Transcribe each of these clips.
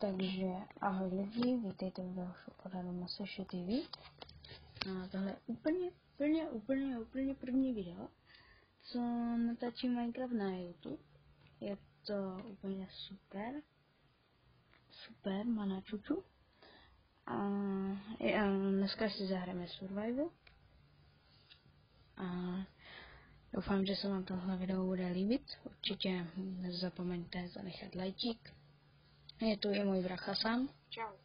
Takže ahoj lidi, vítejte u dalšího pořadu Maseše TV. A tohle je úplně, úplně, úplně, úplně první video, co natáčím Minecraft na YouTube. Je to úplně super. Super, má na čuču. A, a dneska si zahrajeme Survival. A doufám, že se vám tohle video bude líbit. Určitě nezapomeňte zanechat lajčík je tu i můj bracha sám. Čau.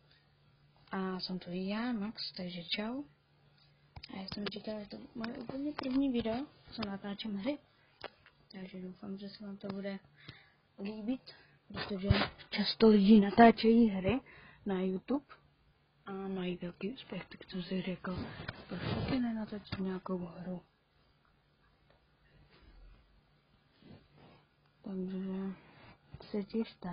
A jsem tu i já, Max, takže čau. A jak jsem říkal, je to moje úplně první video, co natáčím hry. Takže doufám, že se vám to bude líbit, protože často lidi natáčejí hry na YouTube a mají velký úspěch, tak jsem si řekl, proč taky nenatočit nějakou hru. Takže se těšte.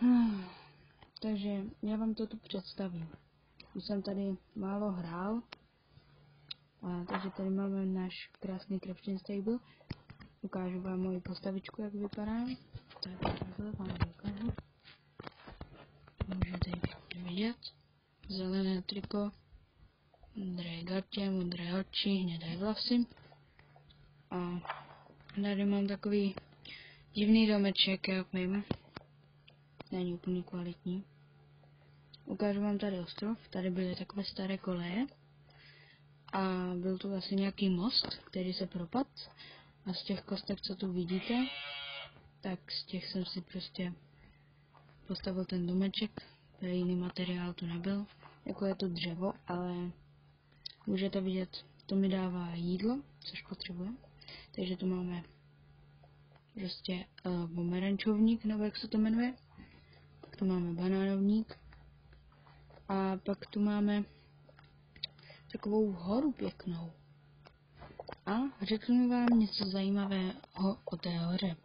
Takže já vám to tu představím. Už jsem tady málo hrál, a, takže tady máme náš krásný crafting stable. Ukážu vám moji postavičku, jak vypadá. Tak takhle vám ukážu. Můžete vidět. Zelené triko, modré gatě, modré oči, hnědé vlasy. A tady mám takový divný domeček, jak vím není úplně kvalitní. Ukážu vám tady ostrov, tady byly takové staré koleje. A byl tu asi nějaký most, který se propad. A z těch kostek, co tu vidíte, tak z těch jsem si prostě postavil ten domeček, který jiný materiál tu nebyl, jako je to dřevo, ale můžete vidět, to mi dává jídlo, což potřebuje, takže tu máme prostě uh, pomerančovník, nebo jak se to jmenuje, tu máme banánovník. A pak tu máme takovou horu pěknou. A řeknu vám něco zajímavého o té hoře.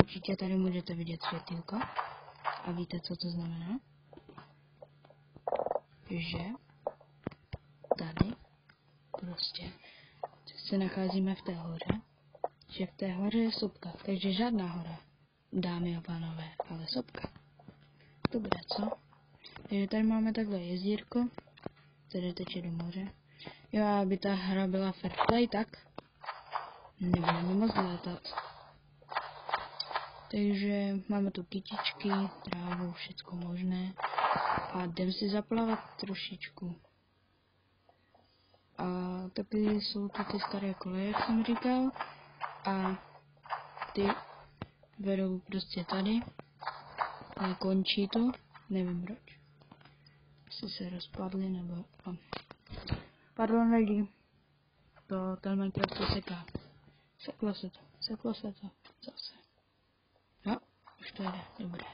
Určitě tady můžete vidět světýlko. A víte, co to znamená? Že tady prostě se nacházíme v té hoře, že v té hoře je sopka, takže žádná hora, dámy a pánové, ale sopka. Dobré, co? Takže tady máme takhle jezdírko, které teče do moře. Jo, aby ta hra byla fair play, tak nebudeme moc létat. Takže máme tu kytičky, trávu, všecko možné. A jdem si zaplavat trošičku. A taky jsou tu ty staré koleje, jak jsem říkal. A ty vedou prostě tady ale končí to, nevím proč. Asi se rozpadly nebo... Pardon lidi, to ten Minecraft se seká. Seklo se to, seklo se to, zase. Jo, už to jde, dobré.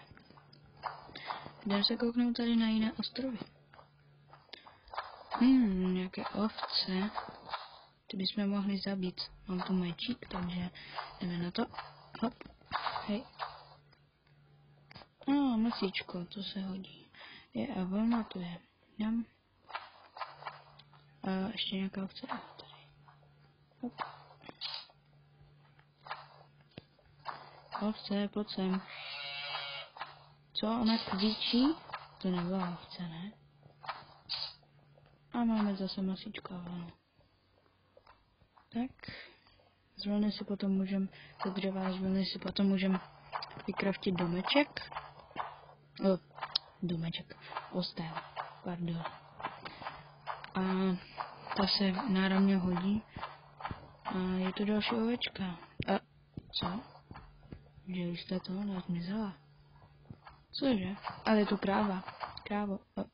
Jdeme se kouknout tady na jiné ostrovy. Hmm, nějaké ovce. Ty bychom mohli zabít. Mám tu mečík, takže jdeme na to. Hop. Hej, No, masíčko, to se hodí. Je a vlna tu je. Jam. A ještě nějaká ovce. Tady. Hop. Ovce, pojď sem. Co, ona kvíčí? To nebyla ovce, ne? A máme zase masíčko a vlnu. Tak. Z vlny si potom můžem, ze dřeva z vlny si potom můžem vykraftit domeček. Oh, domeček, postel, pardon. A ta se náramně hodí. A je to další ovečka. A co? Že jste to, ona zmizela. Cože? Ale je to kráva. Krávo. A.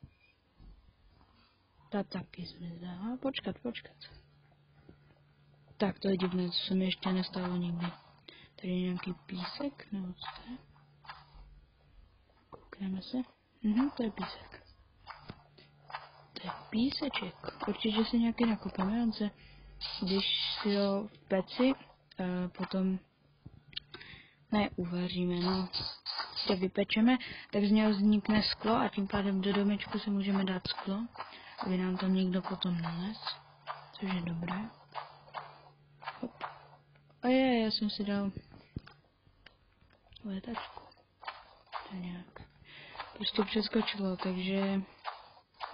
Ta taky zmizela. Počkat, počkat. Tak to je divné, co se mi ještě nestalo nikdy. Tady je nějaký písek, nebo co to je? Koukneme se. Mhm, to je písek. To je píseček. Určitě si nějaký nakopeme, on se, když si ho v peci, uh, potom ne uvaříme, no, to vypečeme, tak z něho vznikne sklo a tím pádem do domečku si můžeme dát sklo, aby nám tam někdo potom nalez, což je dobré. Hop. A je, já jsem si dal létačku. To nějak prostě přeskočilo, takže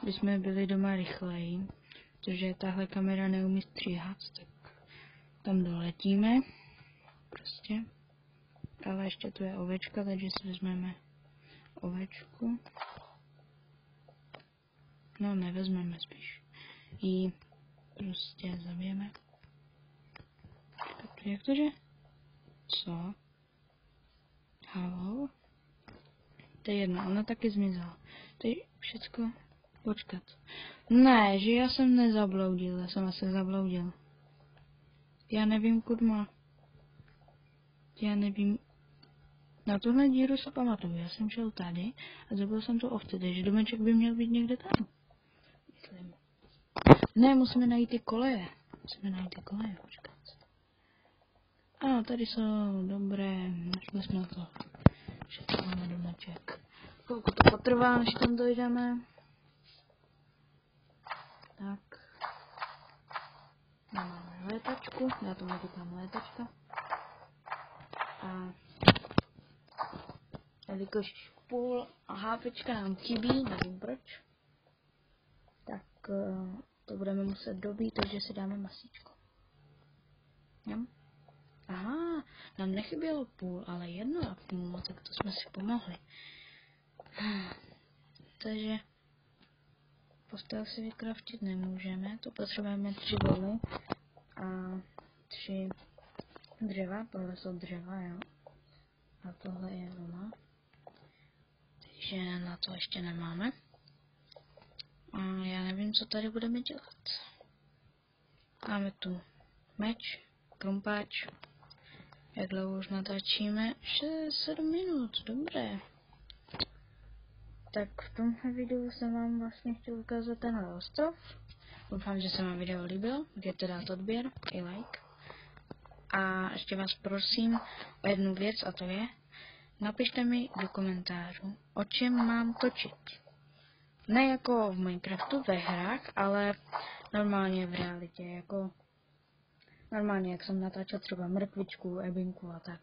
bychom byli doma rychleji, protože tahle kamera neumí stříhat, tak tam doletíme. Prostě. Ale ještě tu je ovečka, takže si vezmeme ovečku. No, nevezmeme spíš. Jí prostě zabijeme. Jak to, že? Co? Halo? To je jedno, ona taky zmizela. Je všecko. Počkat. Ne, že já jsem nezabloudil, já jsem asi zabloudil. Já nevím, kud má. Já nevím. Na tuhle díru se pamatuju, já jsem šel tady a zabil jsem to ovce, takže domeček by měl být někde tam. Myslím. Ne, musíme najít ty koleje. Musíme najít ty koleje, počkat. Ano, tady jsou dobré, našli jsme to. Všechno máme domeček. Chvilku to potrvá, než tam dojdeme. Tak. Máme létačku, já tomu říkám létačka. A jelikož půl hápečka nám chybí, nevím proč, tak uh, to budeme muset dobít, takže si dáme masíčko. Jem? Aha, nám nechybělo půl, ale jedno a půl, tak to jsme si pomohli. Takže postel si vykraftit nemůžeme, to potřebujeme tři boly a tři dřeva, tohle jsou dřeva, jo. A tohle je vlna. Takže na to ještě nemáme. A já nevím, co tady budeme dělat. Máme tu meč, krumpáč, jak dlouho už natáčíme? 6-7 minut, dobré. Tak v tomhle videu jsem vám vlastně chtěl ukázat ten ostrov. Doufám, že se vám video líbilo. Můžete dát odběr i like. A ještě vás prosím o jednu věc a to je, napište mi do komentářů, o čem mám točit. Ne jako v Minecraftu ve hrách, ale normálně v realitě, jako Normálně, jak jsem natáčel třeba mrkvičku, ebinku a tak.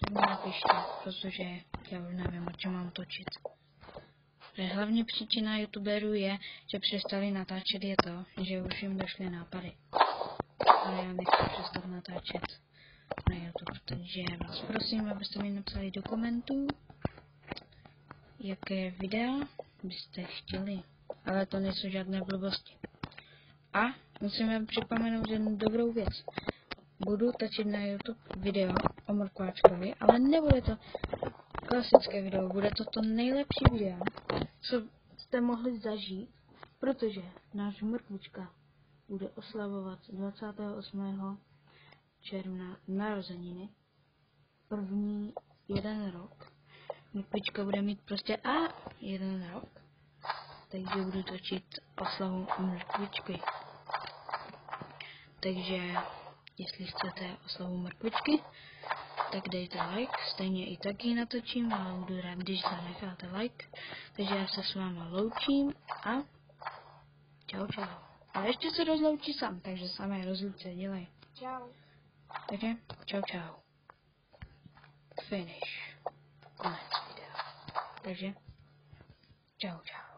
Tak mi napište, protože já už nevím, o čem mám točit. Že hlavní příčina youtuberů je, že přestali natáčet je to, že už jim došly nápady. Ale já nechci přestat natáčet na YouTube, takže vás prosím, abyste mi napsali do komentů, jaké videa byste chtěli. Ale to nejsou žádné blbosti. A musím vám připomenout jednu dobrou věc. Budu točit na YouTube video o mrkváčkovi, ale nebude to klasické video, bude to to nejlepší video, co jste mohli zažít, protože náš mrkvička bude oslavovat 28. června narozeniny, první jeden rok. Mrkvička bude mít prostě a jeden rok, takže budu točit oslavu mrkvičky. Takže jestli chcete oslavu mrkvičky, tak dejte like, stejně i taky natočím a budu rád, když zanecháte like. Takže já se s váma loučím a čau čau. A ještě se rozloučí sám, takže samé rozluce dělej. Čau. Takže čau čau. Finish. Konec videa. Takže čau čau.